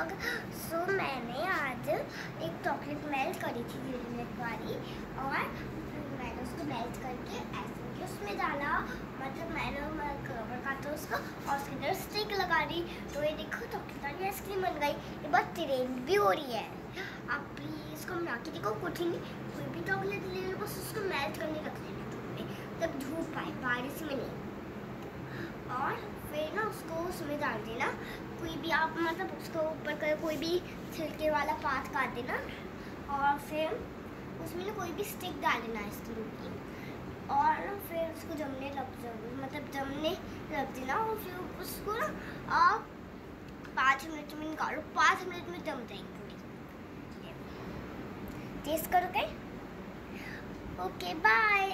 Vlog सो so, मैंने आज एक चॉकलेट मेल्ट करी थी यूनिट वाली और मैंने उसको मेल्ट करके ऐसे कि उसमें डाला। मतलब मैंने कवर काटा उसको और उसके अंदर स्टिक लगा दी। तो ये देखो चॉकलेट वाली आइसक्रीम बन गई। ये बहुत ट्रेंड भी हो रही है। आप प्लीज़ इसको बना के देखो कुछ नहीं कोई भी चॉकलेट ले लो बस उसको मेल्ट करने रख लेना धूप में तब धूप आए बारिश में नहीं और फिर ना उसको उसमें डाल देना भी आप मतलब उसको ऊपर कर कोई भी छिलके वाला पात काट देना और फिर उसमें ना कोई भी स्टिक डाल देना आइसक्रीम की। और फिर उसको जमने लग मतलब जमने लग देना और फिर उसको ना आप पाँच मिनट में निकालो, पाँच मिनट में जम जाएगी टेस्ट करोगे? Okay bye